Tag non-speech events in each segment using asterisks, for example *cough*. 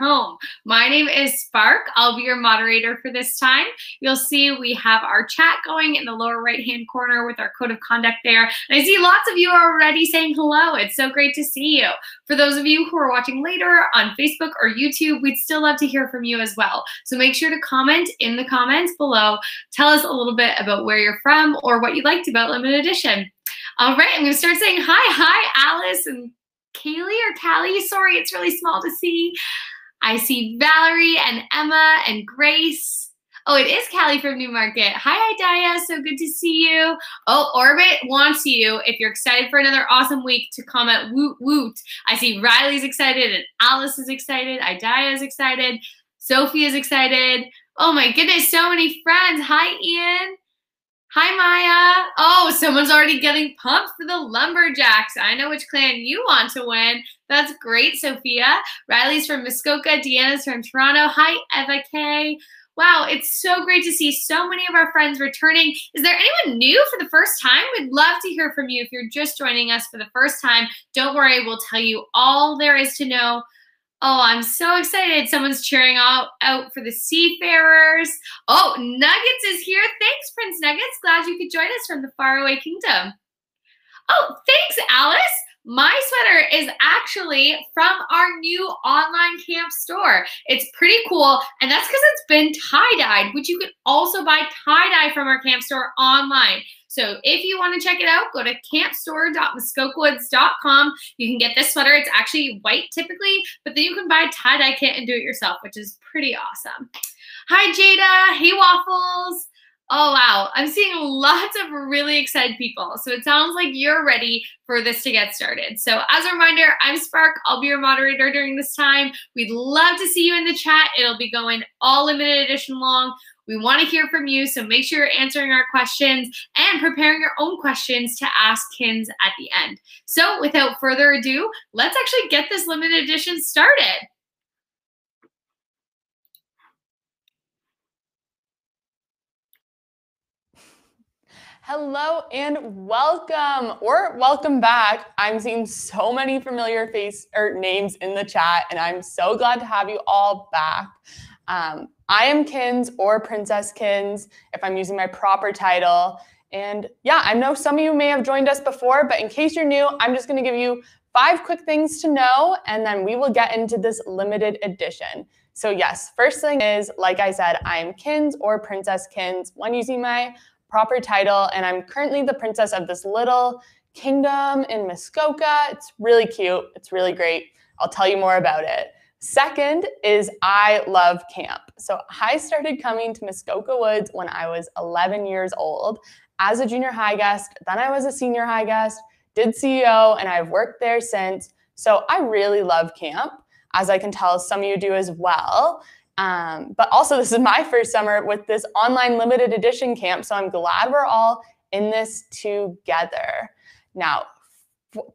home. My name is Spark. I'll be your moderator for this time. You'll see we have our chat going in the lower right hand corner with our code of conduct there. And I see lots of you are already saying hello. It's so great to see you. For those of you who are watching later on Facebook or YouTube, we'd still love to hear from you as well. So make sure to comment in the comments below. Tell us a little bit about where you're from or what you liked about Limited Edition. All right, I'm going to start saying hi. Hi, Alice and Kaylee or Callie. Sorry, it's really small to see. I see Valerie and Emma and Grace. Oh, it is Callie from Newmarket. Hi, Idaya. So good to see you. Oh, Orbit wants you, if you're excited for another awesome week, to comment woot woot. I see Riley's excited and Alice is excited. Idaya is excited. Sophie is excited. Oh my goodness, so many friends. Hi, Ian. Hi, Maya. Oh, someone's already getting pumped for the Lumberjacks. I know which clan you want to win. That's great, Sophia. Riley's from Muskoka. Deanna's from Toronto. Hi, Eva K. Wow, it's so great to see so many of our friends returning. Is there anyone new for the first time? We'd love to hear from you if you're just joining us for the first time. Don't worry, we'll tell you all there is to know Oh, I'm so excited. Someone's cheering out, out for the Seafarers. Oh, Nuggets is here. Thanks, Prince Nuggets. Glad you could join us from the faraway kingdom. Oh, thanks, Alice. My sweater is actually from our new online camp store. It's pretty cool, and that's because it's been tie-dyed, which you can also buy tie-dye from our camp store online. So if you want to check it out, go to campstore.muskokawoods.com. You can get this sweater. It's actually white typically, but then you can buy a tie-dye kit and do it yourself, which is pretty awesome. Hi, Jada. Hey, Waffles. Oh, wow. I'm seeing lots of really excited people. So it sounds like you're ready for this to get started. So as a reminder, I'm Spark. I'll be your moderator during this time. We'd love to see you in the chat. It'll be going all limited edition long. We want to hear from you, so make sure you're answering our questions and preparing your own questions to ask Kins at the end. So without further ado, let's actually get this limited edition started. Hello and welcome or welcome back. I'm seeing so many familiar face or names in the chat, and I'm so glad to have you all back. Um, I am Kins or Princess Kins if I'm using my proper title. And yeah, I know some of you may have joined us before, but in case you're new, I'm just going to give you five quick things to know, and then we will get into this limited edition. So yes, first thing is, like I said, I'm Kins or Princess Kins when using my proper title, and I'm currently the princess of this little kingdom in Muskoka. It's really cute. It's really great. I'll tell you more about it. Second is I love camp. So I started coming to Muskoka Woods when I was 11 years old as a junior high guest. Then I was a senior high guest, did CEO, and I've worked there since. So I really love camp, as I can tell some of you do as well. Um, but also, *laughs* this is my first summer with this online limited edition camp. So I'm glad we're all in this together. Now,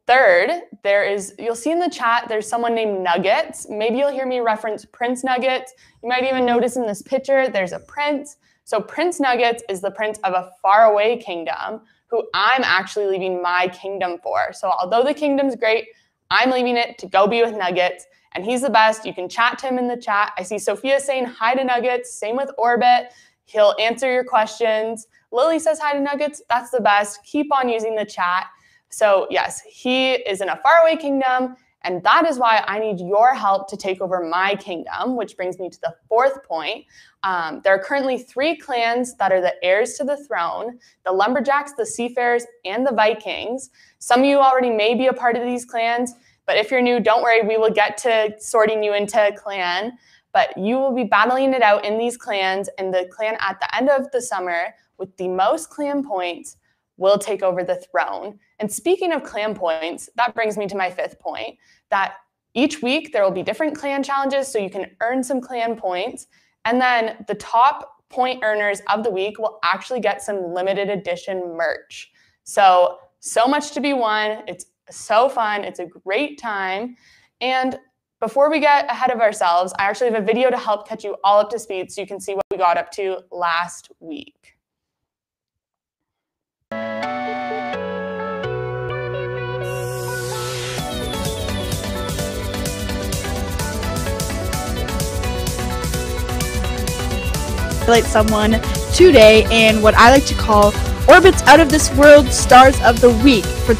third, there is, you'll see in the chat, there's someone named Nuggets. Maybe you'll hear me reference Prince Nuggets. You might even notice in this picture, there's a prince. So Prince Nuggets is the prince of a faraway kingdom who I'm actually leaving my kingdom for. So although the kingdom's great, I'm leaving it to go be with Nuggets and he's the best. You can chat to him in the chat. I see Sophia saying hi to Nuggets. Same with Orbit. He'll answer your questions. Lily says hi to Nuggets. That's the best. Keep on using the chat. So, yes, he is in a faraway kingdom. And that is why I need your help to take over my kingdom, which brings me to the fourth point. Um, there are currently three clans that are the heirs to the throne the Lumberjacks, the Seafarers, and the Vikings. Some of you already may be a part of these clans. But if you're new, don't worry, we will get to sorting you into a clan. But you will be battling it out in these clans, and the clan at the end of the summer with the most clan points will take over the throne. And speaking of clan points, that brings me to my fifth point that each week there will be different clan challenges so you can earn some clan points. And then the top point earners of the week will actually get some limited edition merch. So, so much to be won. It's so fun. It's a great time. And before we get ahead of ourselves, I actually have a video to help catch you all up to speed so you can see what we got up to last week. Someone today in what I like to call Orbits Out of This World Stars of the Week. For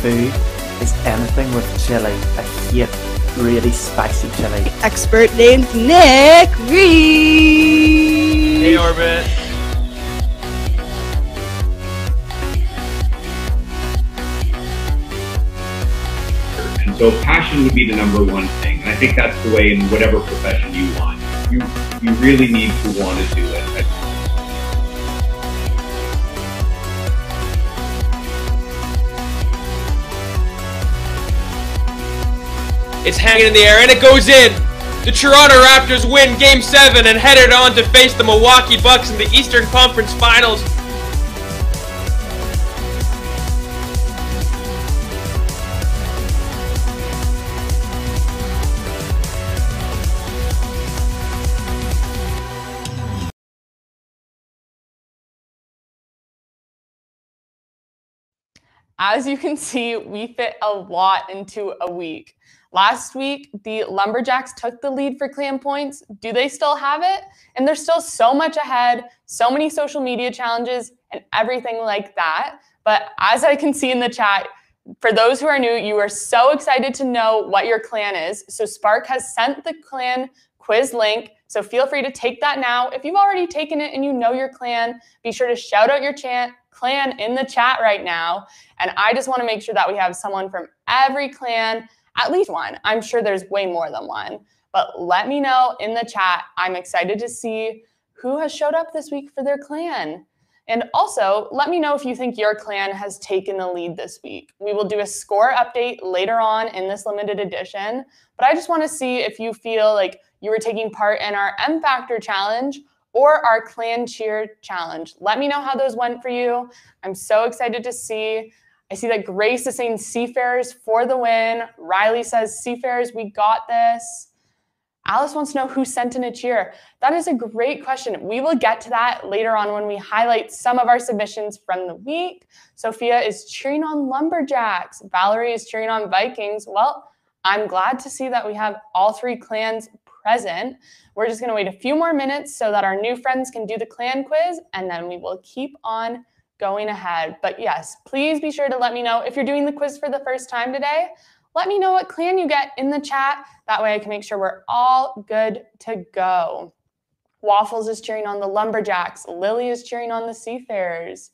food is anything with chili. I hate really spicy chili. expert named Nick Reed. Hey, Orbit. And so passion would be the number one thing. And I think that's the way in whatever profession you want. You you really need to want to do it. It's hanging in the air and it goes in. The Toronto Raptors win Game 7 and headed on to face the Milwaukee Bucks in the Eastern Conference Finals. As you can see, we fit a lot into a week. Last week, the Lumberjacks took the lead for clan points. Do they still have it? And there's still so much ahead, so many social media challenges, and everything like that. But as I can see in the chat, for those who are new, you are so excited to know what your clan is. So Spark has sent the clan quiz link. So feel free to take that now. If you've already taken it and you know your clan, be sure to shout out your chant clan in the chat right now. And I just want to make sure that we have someone from every clan, at least one. I'm sure there's way more than one. But let me know in the chat. I'm excited to see who has showed up this week for their clan. And also, let me know if you think your clan has taken the lead this week. We will do a score update later on in this limited edition, but I just want to see if you feel like you were taking part in our M Factor challenge or our clan cheer challenge. Let me know how those went for you. I'm so excited to see. I see that Grace is saying Seafarers for the win. Riley says Seafarers, we got this. Alice wants to know who sent in a cheer. That is a great question. We will get to that later on when we highlight some of our submissions from the week. Sophia is cheering on Lumberjacks. Valerie is cheering on Vikings. Well, I'm glad to see that we have all three clans present. We're just going to wait a few more minutes so that our new friends can do the clan quiz, and then we will keep on going ahead. But yes, please be sure to let me know if you're doing the quiz for the first time today. Let me know what clan you get in the chat. That way I can make sure we're all good to go. Waffles is cheering on the Lumberjacks. Lily is cheering on the Seafarers.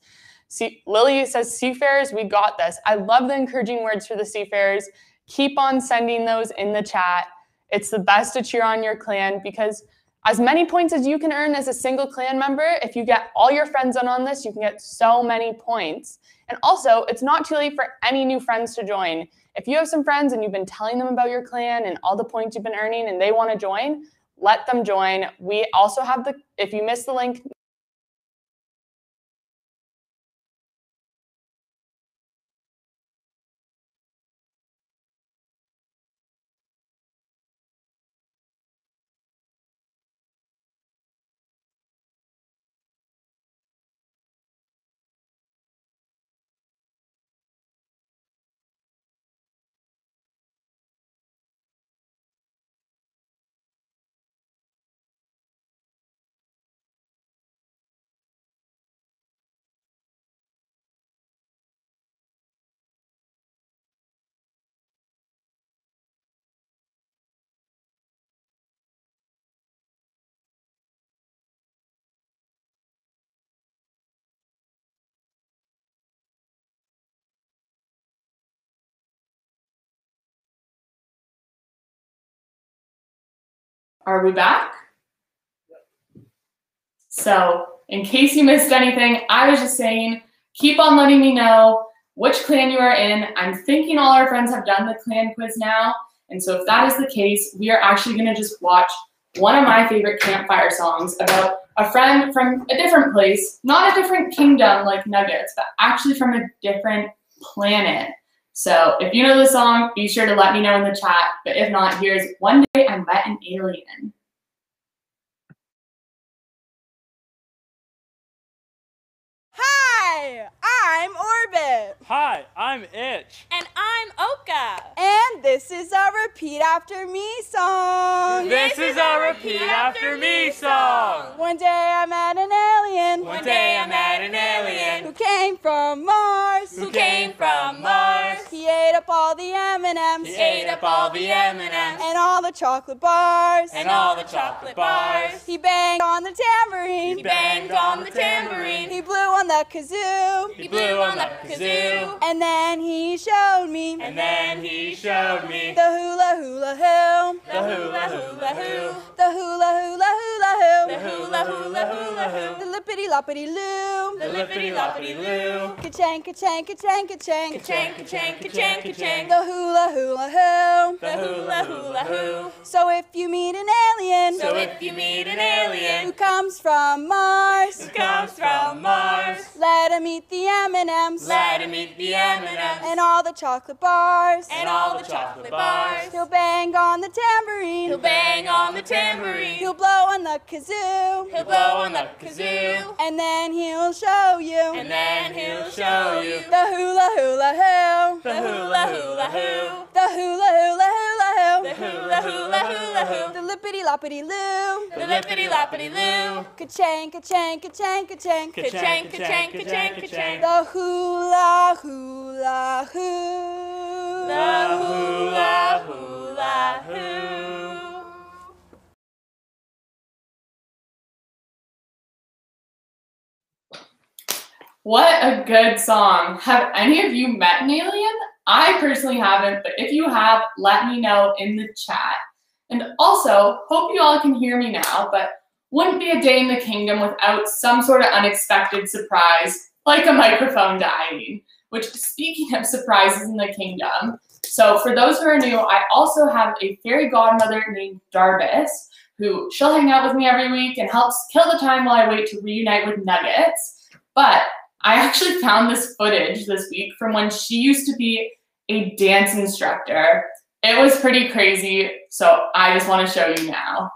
See, Lily says, Seafarers, we got this. I love the encouraging words for the Seafarers. Keep on sending those in the chat. It's the best to cheer on your clan because as many points as you can earn as a single clan member, if you get all your friends in on this, you can get so many points. And also, it's not too late for any new friends to join. If you have some friends and you've been telling them about your clan and all the points you've been earning and they want to join, let them join. We also have the, if you missed the link, Are we back? So, in case you missed anything, I was just saying, keep on letting me know which clan you are in. I'm thinking all our friends have done the clan quiz now. And so, if that is the case, we are actually going to just watch one of my favorite campfire songs about a friend from a different place, not a different kingdom like Nuggets, but actually from a different planet. So if you know the song, be sure to let me know in the chat. But if not, here's One Day I Met an Alien. Hi, I'm Orbit. Hi, I'm Itch. And I'm Oka. And this is our Repeat After Me song. This is our Repeat After Me song. One day I met an alien. One day I met an alien who came from Mars. Who came from Mars. He ate up all the M&Ms. He ate up all the M&Ms. And all the chocolate bars. And all the chocolate bars. He banged on the tambourine. He banged on the tambourine. He blew on the kazoo. He blew on the kazoo. And then he showed me. And then he showed me. The hula hula hoo. The hula hula hoo. The hula hula hula hoo. The hula hula hula hoo. The lippity loppity loo. The lippity loppity loo. Ka-chang, ka-chang, ka-chang, ka-chang. Ka-chang, ka-chang, ka-chang, ka-chang. The hula hula hoo. The hula hula hoo. So if you meet an alien. So if you meet an alien. Who comes from Mars. Who comes from Mars. Let him eat the M&Ms. Let him eat the M&Ms. And all the chocolate bars. And all the chocolate bars. He'll bang on the tambourine. He'll bang on the tambourine. He'll blow on the kazoo. He'll blow on the kazoo. And then he'll show you. And then he'll show you. The hula hula hoo. The hula hula hoo. The hula hula hula. The hula hula hula hoo. The lippity loppity loo. The lippity loppity loo. Ka-chang, ka-chang, ka-chang, ka-chang. Ka-chang, ka-chang, ka-chang, ka-chang. The hula hula hoo. The hula hula hoo. What a good song. Have any of you met an alien? I personally haven't, but if you have, let me know in the chat. And also, hope you all can hear me now, but wouldn't be a day in the kingdom without some sort of unexpected surprise, like a microphone dying. Which, speaking of surprises in the kingdom, so for those who are new, I also have a fairy godmother named Darbus, who she'll hang out with me every week and helps kill the time while I wait to reunite with Nuggets. But I actually found this footage this week from when she used to be a dance instructor. It was pretty crazy, so I just want to show you now.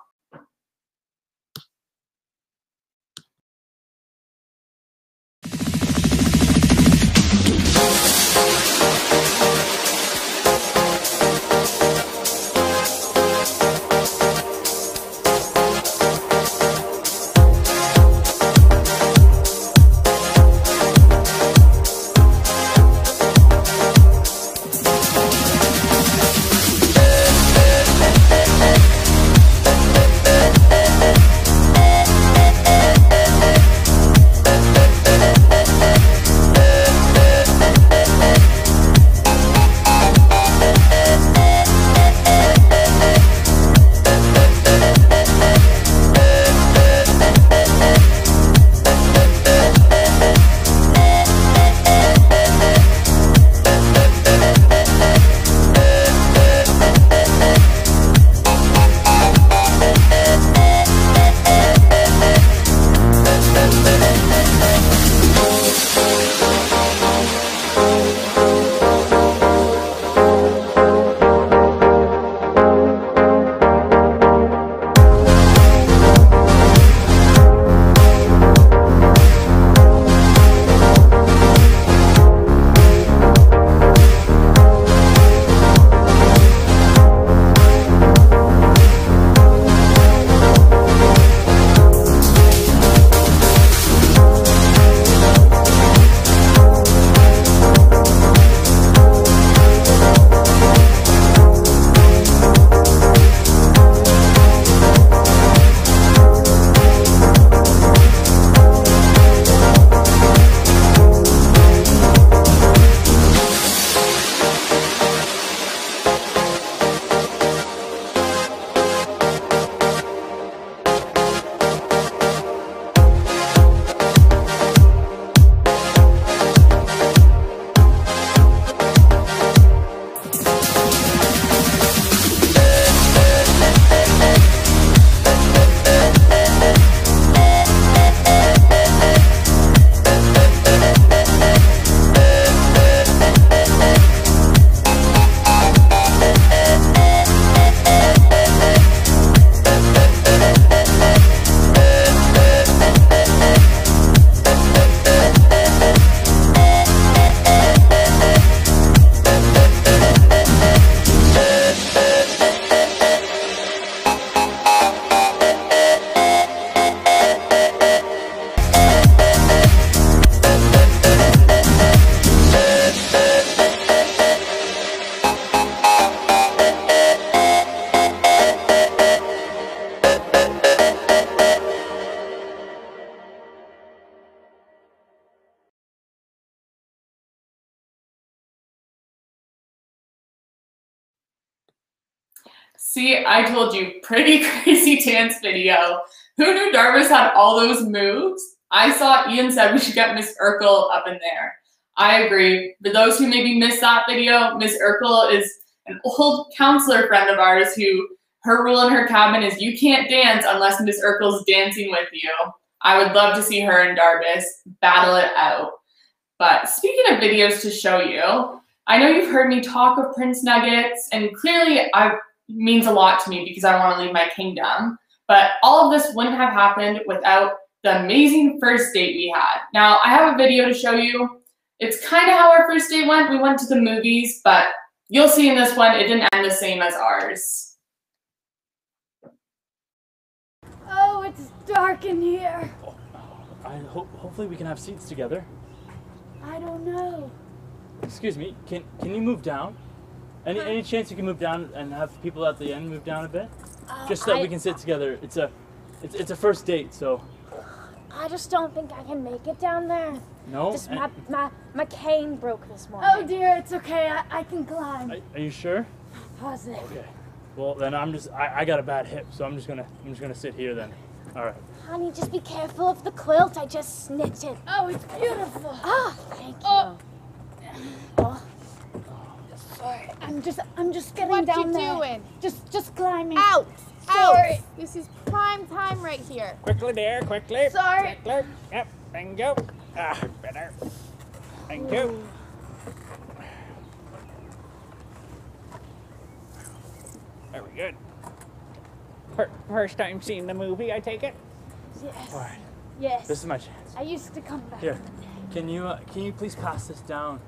See, I told you, pretty *laughs* crazy dance video. Who knew Darvis had all those moves? I saw Ian said we should get Miss Urkel up in there. I agree. For those who maybe missed that video, Miss Urkel is an old counselor friend of ours who her rule in her cabin is you can't dance unless Miss Urkel's dancing with you. I would love to see her and Darvis battle it out. But speaking of videos to show you, I know you've heard me talk of Prince Nuggets, and clearly I means a lot to me because I want to leave my kingdom. But all of this wouldn't have happened without the amazing first date we had. Now, I have a video to show you. It's kind of how our first date went. We went to the movies, but you'll see in this one, it didn't end the same as ours. Oh, it's dark in here. I hope hopefully we can have seats together. I don't know. Excuse me, can can you move down? Any any chance you can move down and have people at the end move down a bit? Uh, Just so that I- we can sit together. It's a it's, it's a first date, so I just don't think I can make it down there. no. Just my, my, my cane broke this morning. Oh dear, it's okay. I, I can climb. are, are you sure? Positive. Okay. Well then I'm just I, I got a bad hip, so I'm just gonna I'm just gonna sit here then. All right. Honey, just be careful of the quilt. I just snipped it. Oh, it's beautiful. Ah, thank you. Oh. Oh. Sorry, I'm just I'm just getting What down you there. doing? Just just climbing. Out! Sorry. Out! This is prime time right here. Quickly there, quickly. Sorry. Quickly. Yep, thank you. Ah, better. Thank you. Very good. First time seeing the movie, I take it? Yes. All right. Yes. This is my chance. I used to come back. Here. Can you uh, can you please pass this down?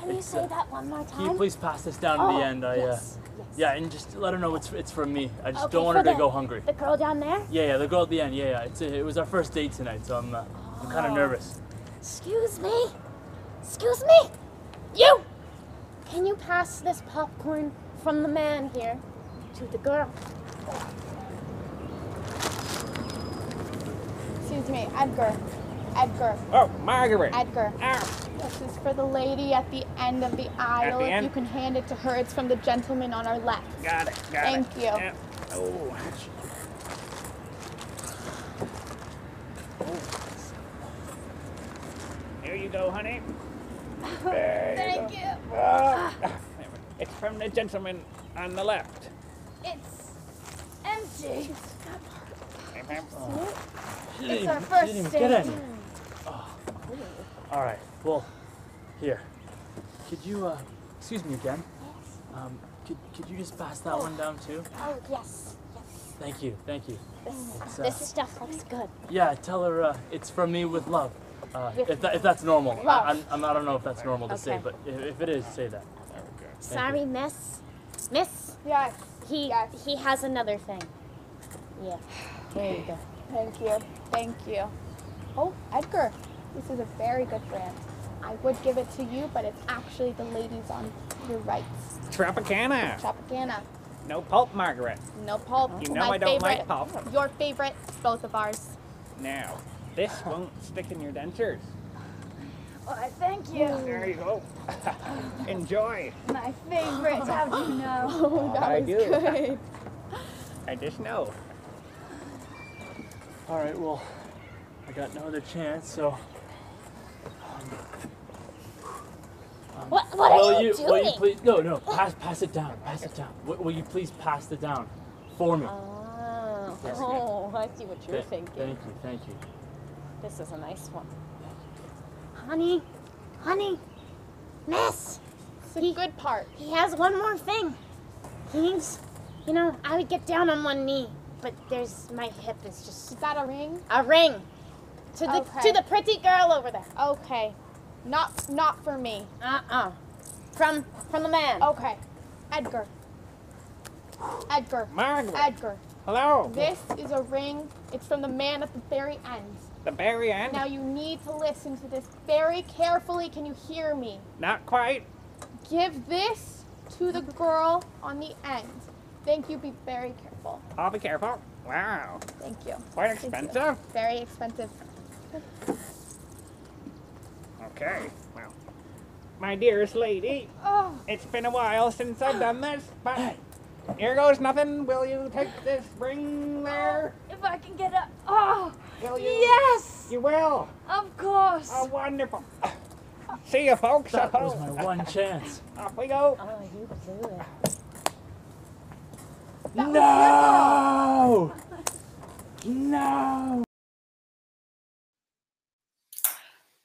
Can you It's, say uh, that one more time? Can you please pass this down oh, to the end? I yes, uh yes. yeah, and just let her know it's it's from me. I just Okay, don't want for her to the- go hungry. The girl down there? Yeah, yeah, the girl at the end. Yeah, yeah. It's it was our first date tonight, so I'm uh, I'm kind of Oh. nervous. Excuse me? Excuse me? You! Can you pass this popcorn from the man here to the girl? Excuse me, Edgar. Edgar. Oh, Margaret. Edgar. Ah. This is for the lady at the end of the aisle. the if you can hand it to her, it's from the gentleman on our left. Got it, got Thank it. you. Yep. Oh. Here you go, honey. *laughs* There Thank go. you. Ah. *sighs* It's from the gentleman on the left. It's empty. It's didn't, our first she date. get any. Oh. All right. Well, here. Could you uh excuse me again? Um, could could you just pass that one down too? Oh, yes. yes. Thank you, thank you. It's, uh, This stuff looks good. Yeah, tell her uh, it's from me with love. Uh, With if, that, if that's normal. love. I, I'm, I'm, I don't know if that's normal to say, but if, if it is, say that. Okay. Sorry, miss. Miss? Yes. He he has another thing. Yeah. There you go. Thank you. Thank you. Oh, Edgar. This is a very good brand. I would give it to you, but it's actually the ladies on your right. Tropicana. Tropicana. No pulp, Margaret. No pulp. You know My I don't like pulp. Your favorite, both of ours. Now, this won't stick in your dentures. Why, thank you. There you go. *laughs* Enjoy. My favorite. How do you *laughs* know? Oh, that I was do. good. I just know. All right, well, I got no other chance, so. What- what are will you Will you doing? please? No, no. Pass, pass it down. Pass it down. Will, will you please pass it down for me? Oh, Yes. *laughs* oh, I see what you're Th- thinking. Thank you, thank you. This is a nice one. Honey, honey, miss. It's a good part. He has one more thing. He's, you know, I would get down on one knee, but there's my hip is just. Is that a ring? A ring. To the Okay. to the pretty girl over there. Okay. Not not for me. Uh-uh. From from the man. Okay. Edgar. Edgar. Margaret. Edgar. Hello. This is a ring. It's from the man at the very end. The very end? Now you need to listen to this very carefully. Can you hear me? Not quite. Give this to the girl on the end. Thank you. Be very careful. I'll be careful. Wow. Thank you. Quite Thank you. expensive. Very expensive. Okay. Well, my dearest lady, Oh. it's been a while since I've done this, but Here goes nothing. Will you take this ring there? Oh, if I can get up. Oh, Will you? yes. You will. Of course. Oh, wonderful. See you, folks. That was my one chance. Off we go. Oh, you blew it. No! No!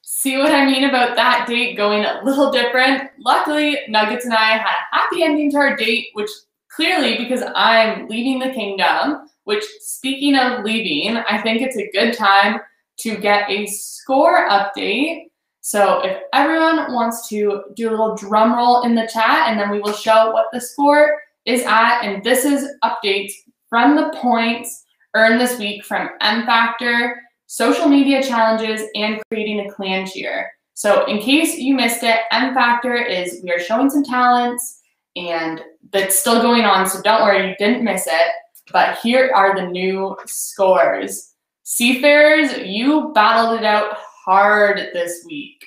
See what I mean about that date going a little different? Luckily, Nuggets and I had a happy ending to our date, which clearly because I'm leaving the kingdom, which speaking of leaving, I think it's a good time to get a score update. So if everyone wants to do a little drum roll in the chat and then we will show what the score is at. And this is updates from the points earned this week from M Factor, social media challenges, and creating a clan cheer. So in case you missed it, M Factor is we are showing some talents and that's still going on. So don't worry, you didn't miss it. But here are the new scores. Seafarers, you battled it out hard this week.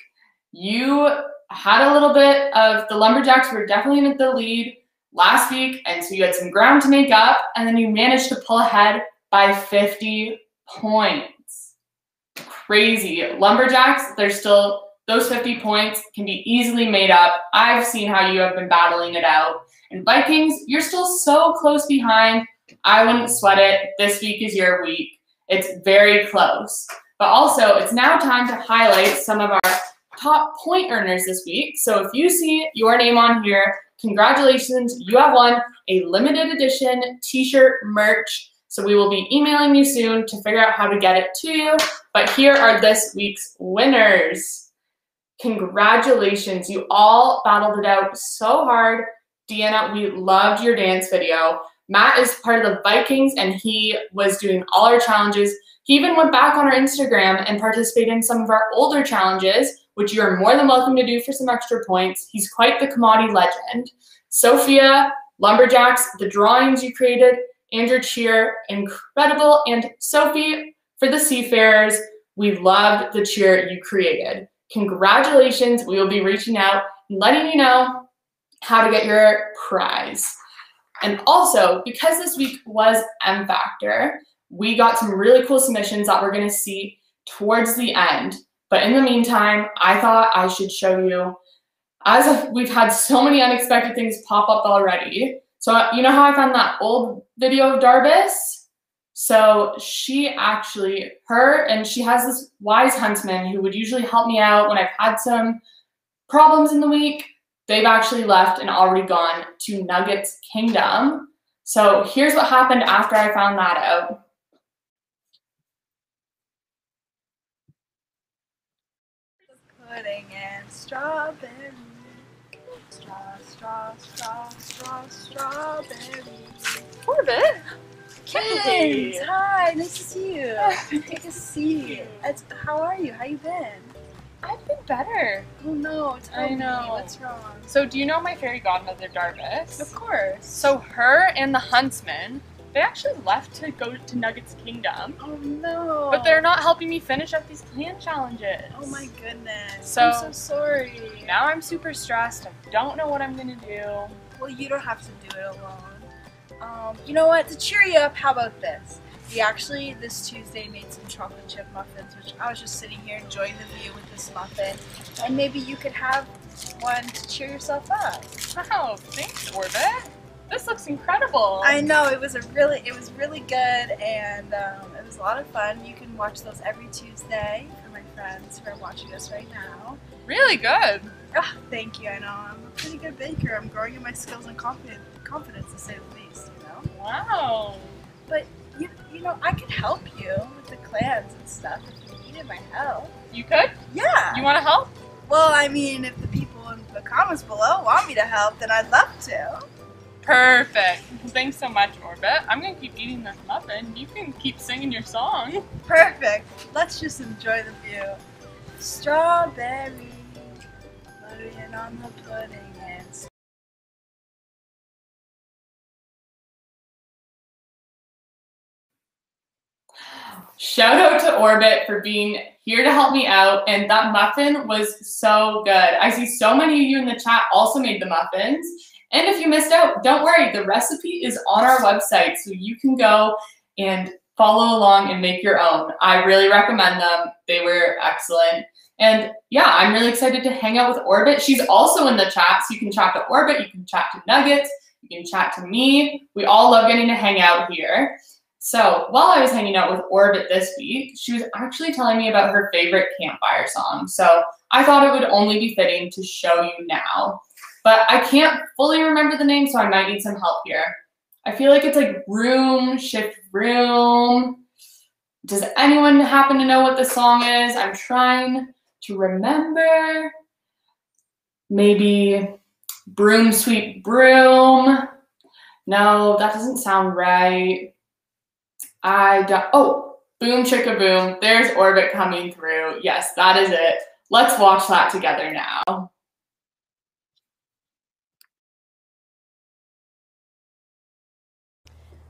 You had a little bit of the Lumberjacks were definitely in the lead last week, and so you had some ground to make up, and then you managed to pull ahead by 50 points. Crazy. Lumberjacks, they're still, those 50 points can be easily made up. I've seen how you have been battling it out. And Vikings, you're still so close behind. I wouldn't sweat it. This week is your week. It's very close. But also, it's now time to highlight some of our top point earners this week. So if you see your name on here, congratulations, you have won a limited edition t-shirt merch. So we will be emailing you soon to figure out how to get it to you. But here are this week's winners. Congratulations, you all battled it out so hard. Deanna, we loved your dance video. Matt is part of the Vikings and he was doing all our challenges. He even went back on our Instagram and participated in some of our older challenges, which you are more than welcome to do for some extra points. He's quite the commodity legend. Sophia, Lumberjacks, the drawings you created, and your cheer, incredible. And Sophie, for the Seafarers, we loved the cheer you created. Congratulations. We will be reaching out and letting you know how to get your prize. And also, because this week was M Factor, we got some really cool submissions that we're going to see towards the end. But in the meantime, I thought I should show you, as we've had so many unexpected things pop up already. So you know how I found that old video of Darbus? So she actually, her, and she has this wise huntsman who would usually help me out when I've had some problems in the week. They've actually left and already gone to Nuggets Kingdom. So here's what happened after I found that out. Pudding and strawberry. Straw, straw, straw, straw, strawberry. Hi, nice to see you. Take a seat. It's, how are you? How you been? I've been better. Oh no, tell I me. know. What's wrong? So, do you know my fairy godmother, Darvis? Of course. So, her and the huntsman, they actually left to go to Nuggets Kingdom. Oh no. But they're not helping me finish up these clan challenges. Oh my goodness. So- I'm so sorry. Now I'm super stressed. I don't know what I'm gonna do. Well, you don't have to do it alone. Um, you know what? To cheer you up, how about this? We actually this Tuesday made some chocolate chip muffins, which I was just sitting here enjoying the view with this muffin, and maybe you could have one to cheer yourself up. Wow, thanks, Orbit. This looks incredible. I know it was a really, it was really good, and um, it was a lot of fun. You can watch those every Tuesday for my friends who are watching us right now. Really good. Ah, thank you. I know I'm a pretty good baker. I'm growing in my skills and confidence, confidence to say the least. Wow. But you, you know, I could help you with the clans and stuff if you needed my help. You could? Yeah. You want to help? Well, I mean, if the people in the comments below want me to help, then I'd love to. Perfect. Thanks so much, Orbit. I'm gonna keep eating this muffin. You can keep singing your song. Perfect. Let's just enjoy the view. Strawberry, buttering on the pudding Shout out to Orbit for being here to help me out. And that muffin was so good. I see so many of you in the chat also made the muffins. And if you missed out, don't worry, the recipe is on our website, so you can go and follow along and make your own. I really recommend them. They were excellent. And yeah, I'm really excited to hang out with Orbit. She's also in the chat, so you can chat to Orbit, you can chat to Nuggets, you can chat to me. We all love getting to hang out here. So while I was hanging out with Orbit this week, she was actually telling me about her favorite campfire song. So I thought it would only be fitting to show you now. But I can't fully remember the name, so I might need some help here. I feel like it's like room, shift room. Does anyone happen to know what the song is? I'm trying to remember. Maybe broom, sweep, broom. No, that doesn't sound right. I don't, oh, boom, chicka boom. There's orbit coming through. Yes, that is it. Let's watch that together now.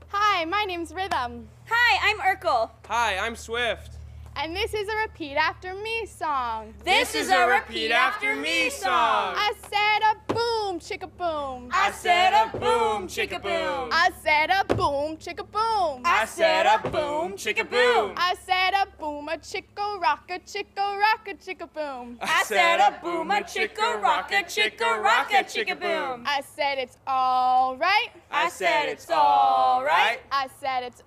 Hi, my name's Rhythm. Hi, I'm Urkel. Hi, I'm Swift. And this is a repeat after me song. This is a repeat after me song. I said a boom, chicka boom. I said a boom, chicka boom. I said a boom, chicka boom. I said a boom, chicka boom. I said a boom, a chicka rocka, chicka rocka, chicka boom. I said a boom, a chicka rocka, chicka rocka, chicka boom. I said it's all right. I said it's all right. I said it's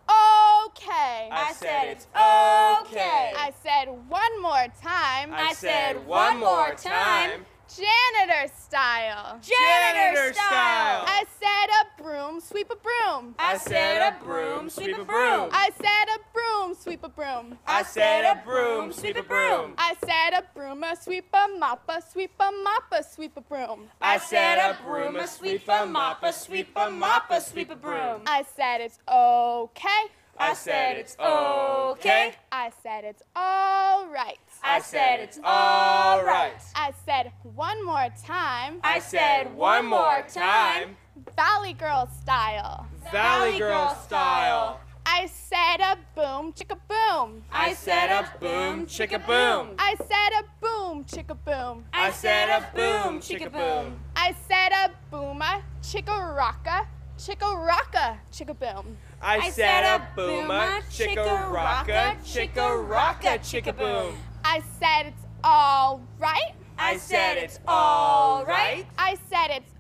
okay. I said it's okay. I said one more time. I said one more time. Janitor style. Janitor style. I said a broom, sweep a broom. I said a broom, sweep a broom. I said a broom, sweep a broom. I said a broom, sweep a broom. I said a broom, a sweep a mop, a sweep a mop, a sweep a broom. I said a broom, a sweep a mop, a sweep a mop, a sweep a broom. I said it's okay. I said it's okay. I said it's all right. I said it's all right. I said one more time. I said one more time. Valley Girl style. Valley Girl style. I said a boom, chicka boom. I said a boom, chicka boom. I said a boom, chicka boom. I said a boom, chicka boom. I said a booma, chicka rocka, chicka rocka, chicka boom. I, said a booma, chicka rocka, chicka rocka, chicka boom. I said it's all right. I said it's all right. I said it's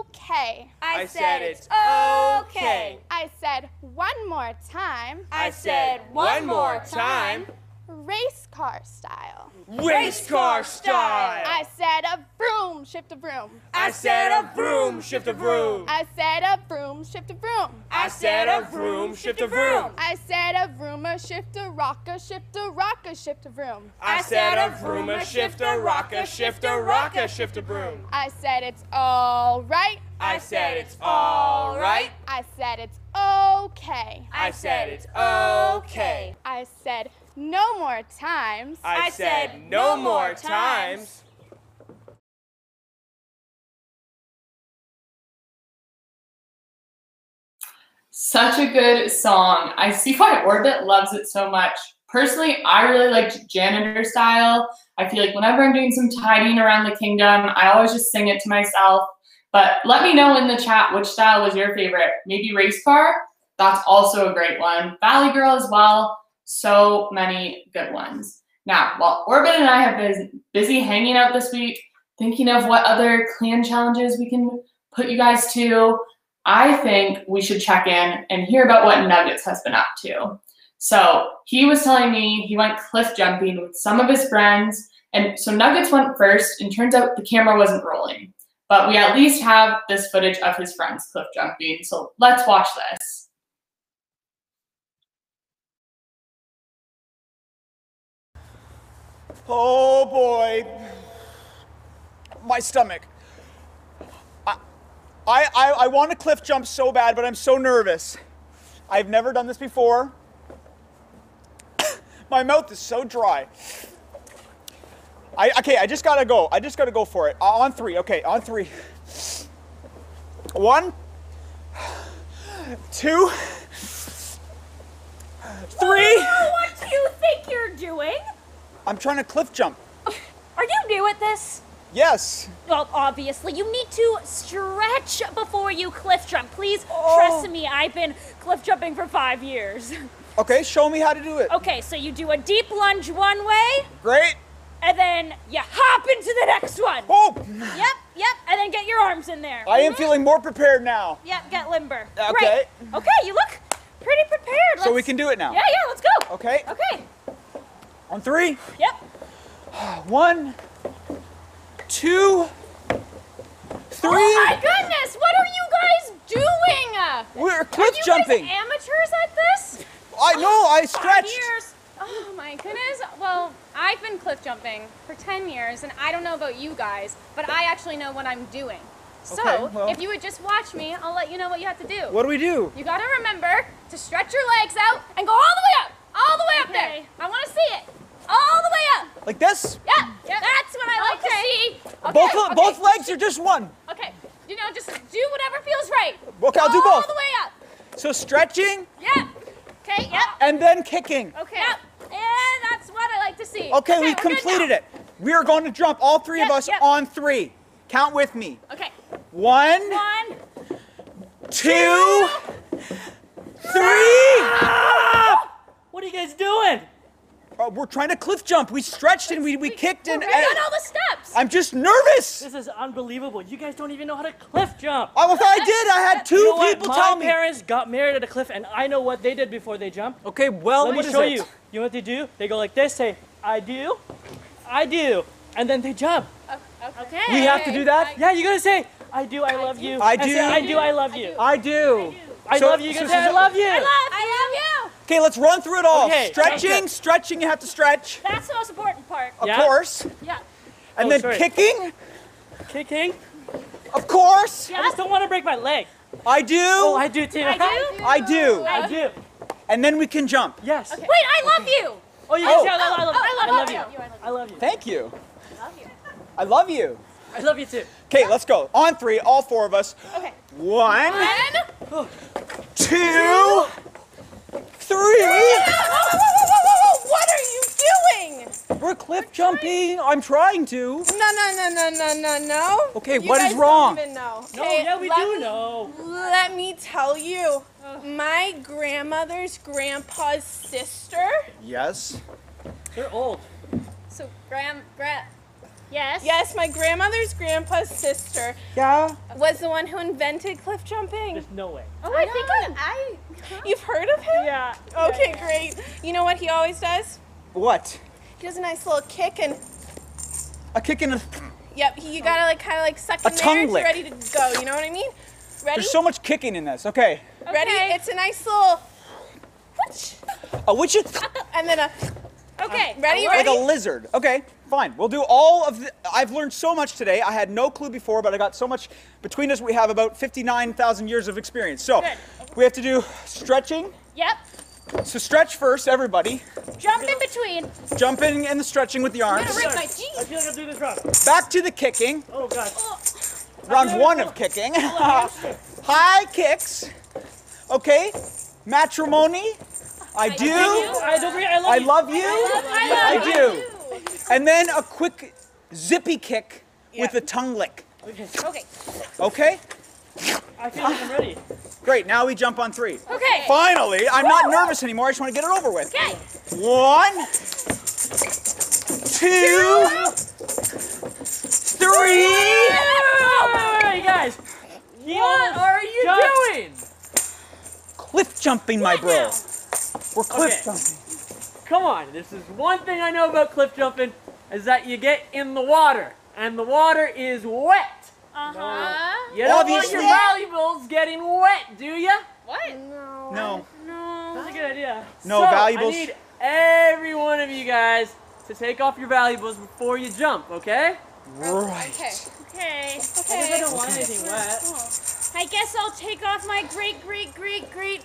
okay. I said it's okay. I said one more time. I said one more time. Race car style. Race car style. I said a vroom, shift a vroom. I said a vroom, shift a vroom. I said a vroom, shift a vroom. I said a vroom, shift a vroom. I said a vroom, a shift a rock, a shift a rock, a shift a vroom. I said a vroom, a shift a rock, a shift a rock, a shift a broom. I said it's all right. I said it's all right. I said it's okay. I said it's okay. I said no more times. I said no more times. Such a good song. I see why Orbit loves it so much. Personally, I really liked janitor style. I feel like whenever I'm doing some tidying around the kingdom, I always just sing it to myself. But let me know in the chat which style was your favorite. Maybe race car? That's also a great one. Valley Girl as well. So many good ones. Now, while Orbit and I have been busy hanging out this week, thinking of what other clan challenges we can put you guys to, I think we should check in and hear about what Nuggets has been up to. So he was telling me he went cliff jumping with some of his friends. And so Nuggets went first, and turns out the camera wasn't rolling. But we at least have this footage of his friends cliff jumping. So let's watch this. Oh boy. My stomach. I, I, I want to cliff jump so bad, but I'm so nervous. I've never done this before. *coughs* My mouth is so dry. I, okay, I just gotta go. I just gotta go for it. Uh, on three. Okay, on three. One, two, three. What do you think you're doing? I'm trying to cliff jump. *laughs* Are you new at this? Yes. Well, obviously, you need to stretch before you cliff jump. Please Oh. trust me, I've been cliff jumping for five years. *laughs* Okay, show me how to do it. Okay, so you do a deep lunge one way, Great. and then you hop into the next one. Oh! Yep, yep, and then get your arms in there. I am Mhm. feeling more prepared now. Yep, get limber. Okay. Great. Okay, you look pretty prepared. So we can do it now. Yeah, yeah, let's go. Okay. Okay. On three. Yep. *sighs* One, two, three. Oh my goodness, what are you guys doing? We're Are cliff you jumping. Guys amateurs at this? I know, I *gasps* Five stretched. years. Oh my goodness. Well, I've been cliff jumping for 10 years, and I don't know about you guys, but I actually know what I'm doing. So, Okay, well- if you would just watch me, I'll let you know what you have to do. What do we do? You gotta remember to stretch your legs out and go all the way up. All the way up there. I wanna see it. All the way up. Like this? Yeah, that's what I like to see. Okay, both okay. both legs or just one? Okay, you know, just do whatever feels right. Okay, I'll do both. All the way up. So stretching Yeah. Okay, yep. and then kicking. Okay. Yep. And that's what I like to see. Okay, we we're completed it. We are going to jump, all three of us, yep. on three. Count with me. Okay. One, One. two, three. Ah! What are you guys doing? Uh, we're trying to cliff jump. We stretched and we, we kicked and. We've done all the steps. I'm just nervous. This is unbelievable. You guys don't even know how to cliff jump. Oh, if I did, I had two You know what? people My tell me. My parents got married at a cliff, and I know what they did before they jumped. Okay, well, let what me is show it? you. You know what they do? They go like this, say, "I do, I do," and then they jump. Okay. We have to do that? Yeah, you gotta say, "I do, I love you." I And say, do. I do, I love you. I do. I So- love you. You gotta say, "I love you." I love, I love you. Okay, let's run through it all. Okay, stretching, okay. stretching, you have to stretch, That's the most important part. of Yeah. course. Yeah. And Oh, then sorry. kicking, Kicking. of course. I just don't want to break my leg. I do. Oh, I do too. I do. I do. I do. And then we can jump. Yes. Wait, I love you. Oh, you Oh. guys say, I love, I love, Oh, I love you. I love you. I love you. Thank you. Love you. I love you. I love you too. Okay, let's go. On three, all four of us. Okay. One, One. two, three. What are you doing? We're cliff jumping. I'm trying to. No, no, no, no, no, no, no. Okay, you what is guys wrong? Don't even know. No, Okay, yeah, we let do me- know. Let me tell you, my grandmother's grandpa's sister. Yes. They're old. So, Graham, Graham. Yes. Yes, my grandmother's grandpa's sister Yeah. was the one who invented cliff jumping. There's no way. Oh, I think I. You've heard of him? Yeah. Okay, great. You know what he always does? What? He does a nice little kick and A kick in the. yep, he, you gotta like kind of like suck A in there. tongue It's lick. ready to go. You know what I mean? Ready? There's so much kicking in this. Okay. Ready? It's a nice little. A which is And then a. Okay. Ready? like Ready? a lizard. Okay, fine. We'll do all of the. I've learned so much today. I had no clue before, but I got so much. Between us, we have about 59,000 years of experience. So Good. we have to do stretching. Yep. So stretch first, everybody. Jump in between. Jumping in and the stretching with the I'm arms. gonna rip my I feel like I'm doing this wrong. Back to the kicking. Oh god. Oh. Round one of kicking. Oh, *laughs* High kicks. Okay. Matrimony. I do. I don't forget. I love I you. love you. I love I do. And then a quick zippy kick with a tongue lick. Okay. Okay. Okay? I feel like I'm ready. Great. Now we jump on three. Okay. Finally, I'm not nervous anymore. I just want to get it over with. Okay. One, two, three. Wait, wait, wait, guys. What are you jumped. doing? Cliff jumping, my bro. Now? We're cliff Okay. jumping. Come on, this is one thing I know about cliff jumping is that you get in the water and the water is wet. Uh huh. You don't want your valuables getting wet, do you? What? No. No. No. That's a good idea. No so, valuables. I need every one of you guys to take off your valuables before you jump, okay? Right. Okay. Okay. I guess I don't want anything wet. I guess I'll take off my great, great, great, great,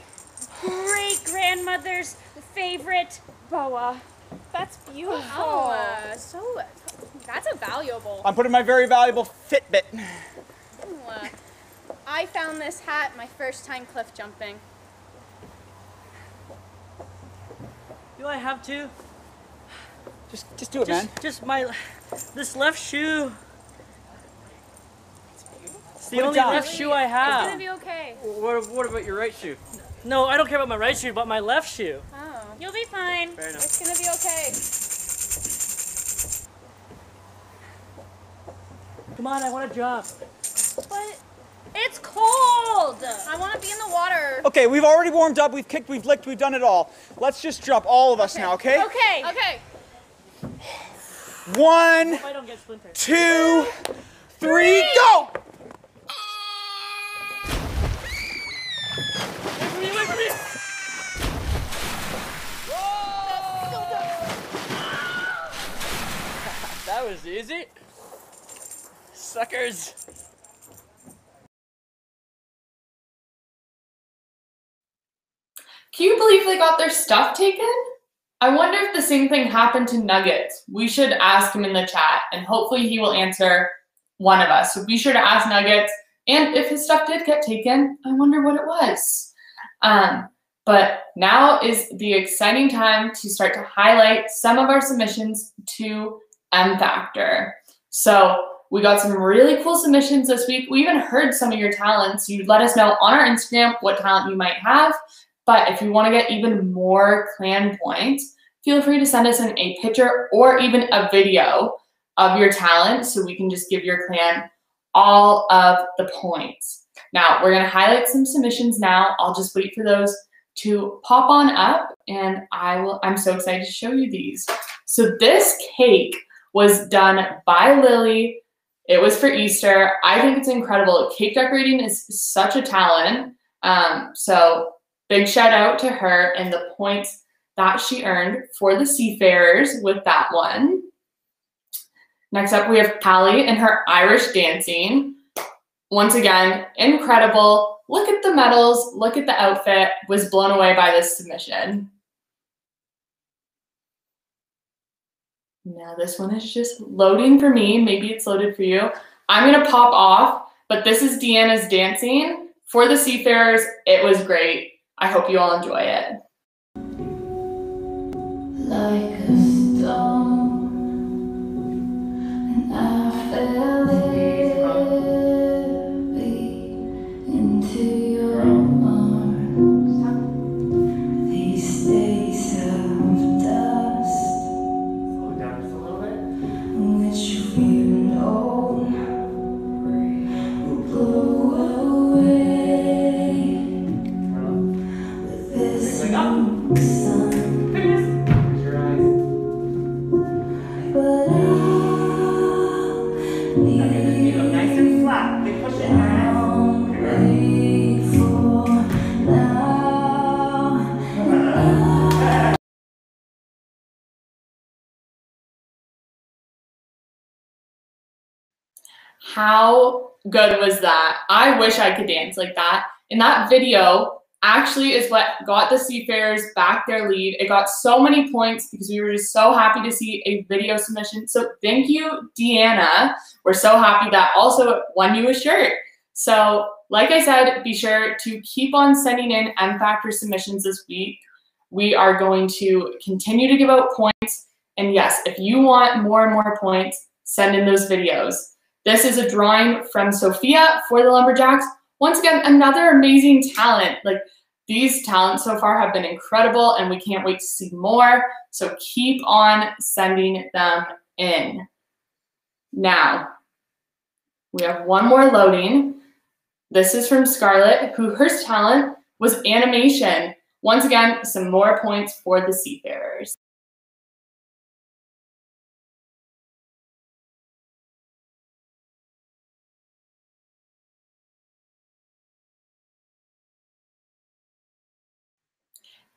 great grandmother's favorite boa. That's beautiful. Oh, uh, so that's a valuable. I'm putting my very valuable Fitbit. Ooh, uh, I found this hat my first time cliff jumping. Do I have to? Just, just do it, Just, man. just my, this left shoe It's the Put only down. left shoe I have. It's gonna be okay. What, what about your right shoe? No, I don't care about my right shoe, but my left shoe. Oh. You'll be fine. Fair enough. It's gonna be okay. Come on, I want to jump. But it's cold. I want to be in the water. Okay, we've already warmed up. We've kicked. We've licked. We've done it all. Let's just jump, all of us now. Okay. Okay. Okay. One, Hope I don't get splintered. go! Me, me! That was easy. Suckers. Can you believe they got their stuff taken? I wonder if the same thing happened to Nuggets. We should ask him in the chat, and hopefully he will answer one of us. So be sure to ask Nuggets. And if his stuff did get taken, I wonder what it was. Um, but now is the exciting time to start to highlight some of our submissions to M Factor. So we got some really cool submissions this week. We even heard some of your talents. You let us know on our Instagram what talent you might have. But if you want to get even more clan points, feel free to send us in a picture or even a video of your talent so we can just give your clan all of the points. Now, we're to highlight some submissions now. I'll just wait for those to pop on up and I will I'm so excited to show you these. So this cake was done by Lily. It was for Easter. I think it's incredible. Cake decorating is such a talent. Um, so big shout out to her and the points that she earned for the Seafarers with that one. Next up, we have Callie and her Irish dancing. Once again, incredible. Look at the medals, look at the outfit. Was blown away by this submission. Now this one is just loading for me. Maybe it's loaded for you. I'm gonna pop off, but this is Deanna's dancing. For the Seafarers, it was great. I hope you all enjoy it. like How good was that? I wish I could dance like that. And that video actually is what got the Seafarers back their lead. It got so many points because we were just so happy to see a video submission. So thank you, Deanna. We're so happy that also won you a shirt. So like I said, be sure to keep on sending in M Factor submissions this week. We are going to continue to give out points. And yes, if you want more and more points, send in those videos. This is a drawing from Sophia for the Lumberjacks. Once again, another amazing talent. Like these talents so far have been incredible and we can't wait to see more. So keep on sending them in. Now, we have one more loading. This is from Scarlett, who her talent was animation. Once again, some more points for the Seafarers.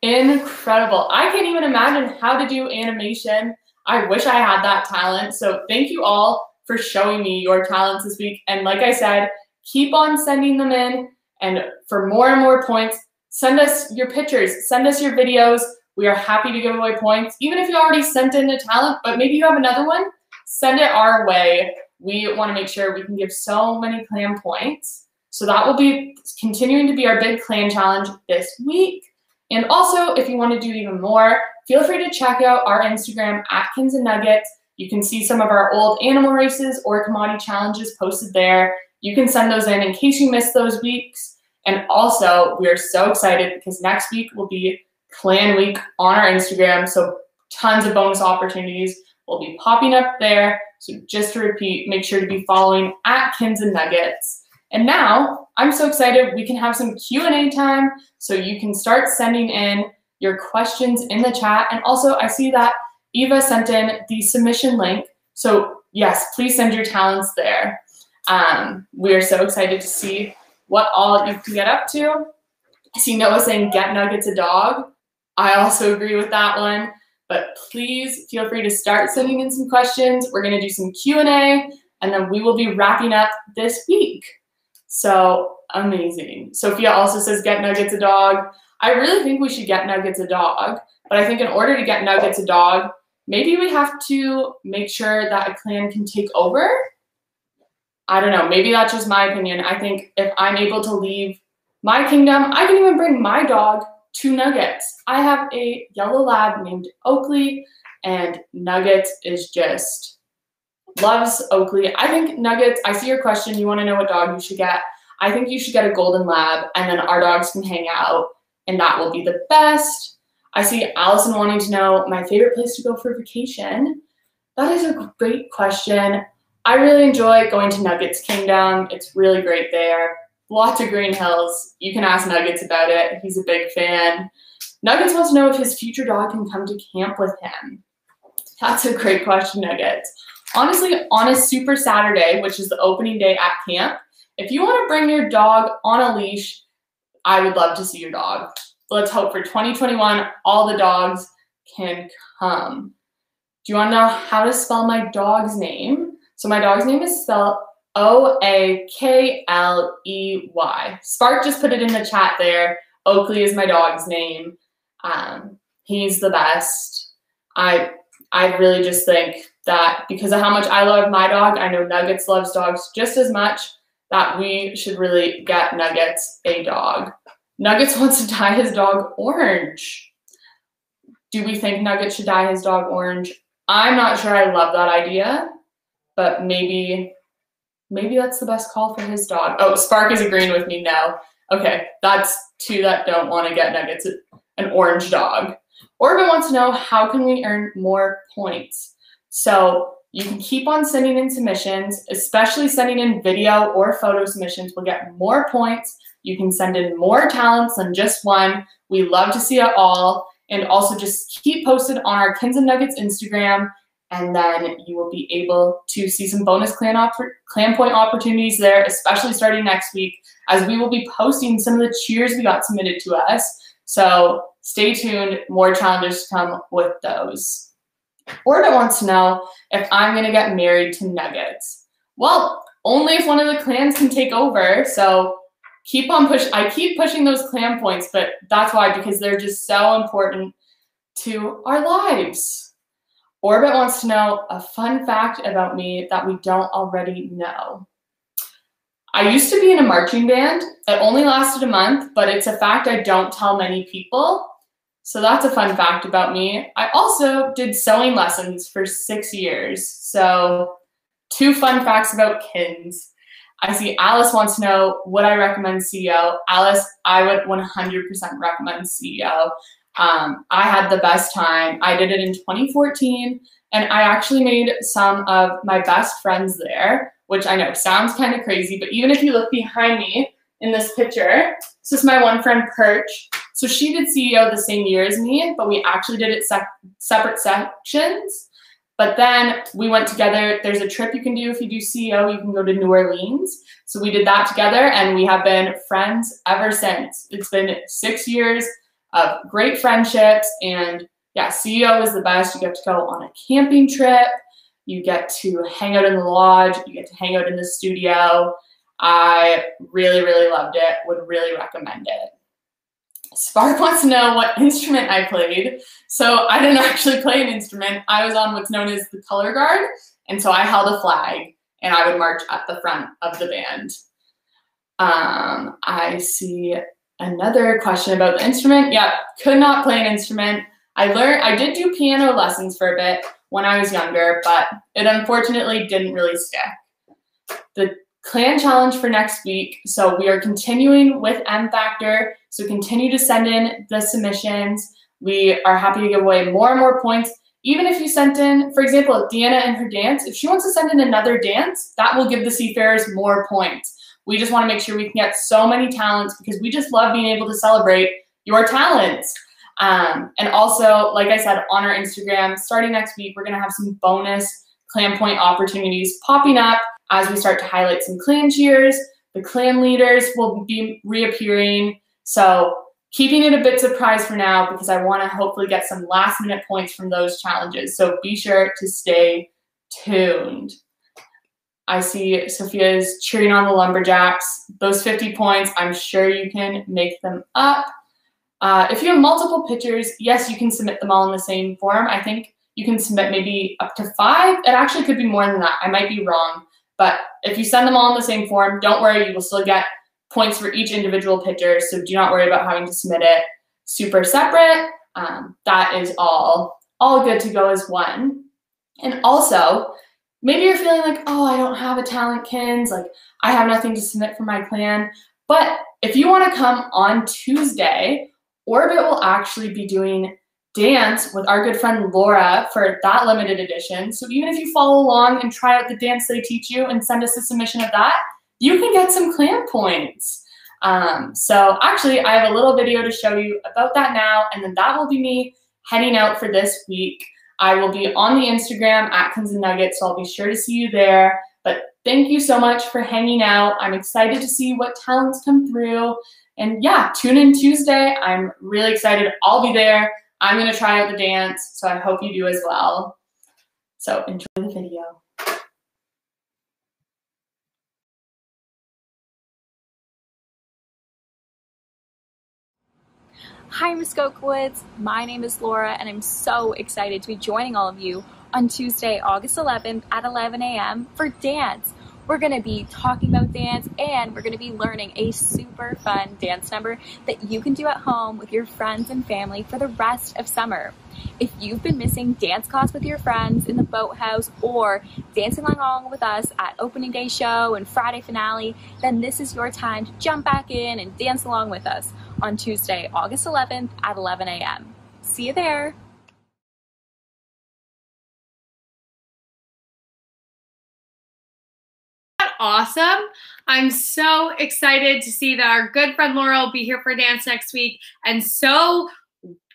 Incredible. I can't even imagine how to do animation. I wish I had that talent. So thank you all for showing me your talents this week. And like I said, keep on sending them in. And for more and more points, send us your pictures, send us your videos. We are happy to give away points. Even if you already sent in a talent, but maybe you have another one, send it our way. We want to make sure we can give so many clan points. So that will be continuing to be our big clan challenge this week. And also, if you want to do even more, feel free to check out our Instagram, at Kins and Nuggets. You can see some of our old animal races or commodity challenges posted there. You can send those in in case you missed those weeks. And also, we are so excited because next week will be Clan Week on our Instagram. So, tons of bonus opportunities will be popping up there. So, just to repeat, make sure to be following at Kins and Nuggets. And now, I'm so excited we can have some Q&A time so you can start sending in your questions in the chat. And also, I see that Eva sent in the submission link. So, yes, please send your talents there. Um, we are so excited to see what all you can get up to. I see Noah saying, get Nuggets a dog. I also agree with that one. But please feel free to start sending in some questions. We're going to do some Q&A, and then we will be wrapping up this week. So amazing. Sophia also says, get Nuggets a dog. I really think we should get Nuggets a dog. But I think in order to get Nuggets a dog, maybe we have to make sure that a clan can take over. I don't know. Maybe that's just my opinion. I think if I'm able to leave my kingdom, I can even bring my dog to Nuggets. I have a yellow lab named Oakley, and Nuggets is just loves Oakley. I think Nuggets, I see your question. You want to know what dog you should get. I think you should get a golden lab, and then our dogs can hang out, and that will be the best. I see Allison wanting to know my favorite place to go for vacation. That is a great question. I really enjoy going to Nuggets Kingdom. It's really great there. Lots of green hills. You can ask Nuggets about it. He's a big fan. Nuggets wants to know if his future dog can come to camp with him. That's a great question, Nuggets. Honestly, on a super Saturday, which is the opening day at camp, if you want to bring your dog on a leash, I would love to see your dog. Let's hope for 2021, all the dogs can come. Do you want to know how to spell my dog's name? So my dog's name is spelled O A K L E Y. Spark just put it in the chat there. Oakley is my dog's name. Um, he's the best. I I really just think that because of how much I love my dog, I know Nuggets loves dogs just as much. That we should really get Nuggets a dog. Nuggets *laughs* wants to dye his dog orange. Do we think Nuggets should dye his dog orange? I'm not sure I love that idea, but maybe maybe that's the best call for his dog. Oh, Spark is agreeing with me now. Okay, that's two that don't want to get Nuggets an orange dog. Orbit wants to know how can we earn more points? So you can keep on sending in submissions, especially sending in video or photo submissions will get more points. You can send in more talents than just one. We love to see it all. And also just keep posted on our Kins and Nuggets Instagram, and then you will be able to see some bonus clan, clan point opportunities there, especially starting next week, as we will be posting some of the cheers we got submitted to us. So stay tuned, more challenges to come with those. Orbit wants to know if I'm gonna get married to Nuggets. Well, only if one of the clans can take over. So keep on push. I keep pushing those clan points, but that's why because they're just so important to our lives. Orbit wants to know a fun fact about me that we don't already know. I used to be in a marching band. It only lasted a month, but it's a fact I don't tell many people. So that's a fun fact about me. I also did sewing lessons for six years. So, two fun facts about kins. I see Alice wants to know would I recommend CEO? Alice, I would 100% recommend CEO. Um, I had the best time. I did it in 2014, and I actually made some of my best friends there, which I know sounds kind of crazy, but even if you look behind me in this picture, this is my one friend Perch. So she did CEO the same year as me, but we actually did it sec- separate sections. But then we went together. There's a trip you can do if you do CEO. You can go to New Orleans. So we did that together, and we have been friends ever since. It's been six years of great friendships, and yeah, CEO is the best. You get to go on a camping trip. You get to hang out in the lodge. You get to hang out in the studio. I really, really loved it. Would really recommend it. Spark *laughs* wants to know what instrument I played. So I didn't *laughs* actually play an instrument. I was on what's known as the color guard. And so I held a flag and I would march at the front of the band. Um, I see another question about the instrument. Yep, could not play an instrument. I learned, I did do piano lessons for a bit when I was younger, but it unfortunately didn't really stick. The clan challenge for next week. So we are continuing with M Factor. So continue to send in the submissions. We are happy to give away more and more points. Even if you sent in, for example, Deanna and her dance, if she wants to send in another dance, that will give the Seafarers more points. We just want to make sure we can get so many talents because we just love being able to celebrate your talents. Um, and also, like I said, on our Instagram, starting next week, we're going to have some bonus clan point opportunities popping up as we start to highlight some clan cheers. The clan leaders will be reappearing. So keeping it a bit surprise for now because I want to hopefully get some last minute points from those challenges. So be sure to stay tuned. I see Sophia's cheering on the Lumberjacks. Those 50 points, I'm sure you can make them up. Uh, if you have multiple pictures, yes, you can submit them all in the same form. I think you can submit maybe up to five. It actually could be more than that. I might be wrong. But if you send them all in the same form, don't worry, you will still get points for each individual picture. So do not worry about having to submit it super separate. Um, that is all, all good to go as one. And also, maybe you're feeling like, oh, I don't have a talent kins, like I have nothing to submit for my clan. But if you want to come on Tuesday, Orbit will actually be doing dance with our good friend Laura for that limited edition. So even if you follow along and try out the dance they teach you and send us a submission of that, you can get some clan points. Um, so actually, I have a little video to show you about that now, and then that will be me heading out for this week. I will be on the Instagram at Kins and Nuggets, so I'll be sure to see you there. But thank you so much for hanging out. I'm excited to see what talents come through. And yeah, tune in Tuesday. I'm really excited. I'll be there. I'm going to try out the dance, so I hope you do as well. So enjoy the video. Hi, Muskoka Woods. My name is Laura, and I'm so excited to be joining all of you on Tuesday, August 11th at 11 a.m. for dance. We're going to be talking about dance and we're going to be learning a super fun dance number that you can do at home with your friends and family for the rest of summer. If you've been missing dance class with your friends in the boathouse or dancing along with us at opening day show and Friday finale, then this is your time to jump back in and dance along with us on Tuesday, August 11th at 11 a.m. See you there. Awesome. I'm so excited to see that our good friend Laura will be here for dance next week. And so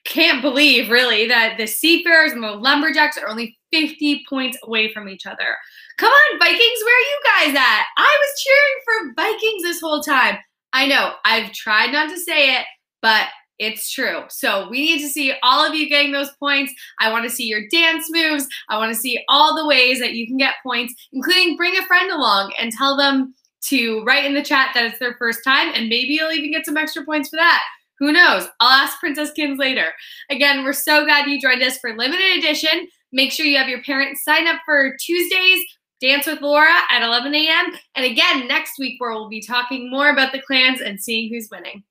can't believe really that the Seafarers and the Lumberjacks are only 50 points away from each other. Come on, Vikings, where are you guys at? I was cheering for Vikings this whole time. I know, I've tried not to say it, but it's true. So we need to see all of you getting those points. I want to see your dance moves. I want to see all the ways that you can get points, including bring a friend along and tell them to write in the chat that it's their first time, and maybe you'll even get some extra points for that. Who knows? I'll ask Princess Kins later. Again, we're so glad you joined us for limited edition. Make sure you have your parents sign up for Tuesdays Dance with Laura at 11 a.m. And again, next week, where we'll be talking more about the clans and seeing who's winning.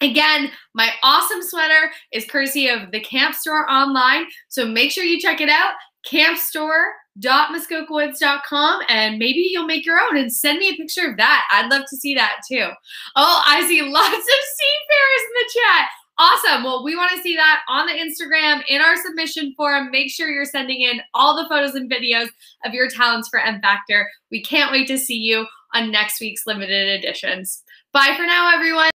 Again, my awesome sweater is courtesy of the Camp Store online. So make sure you check it out, campstore.muskokawoods.com, and maybe you'll make your own and send me a picture of that. I'd love to see that too. Oh, I see lots of seafarers in the chat. Awesome. Well, we want to see that on the Instagram in our submission form. Make sure you're sending in all the photos and videos of your talents for M Factor. We can't wait to see you on next week's limited editions. Bye for now, everyone.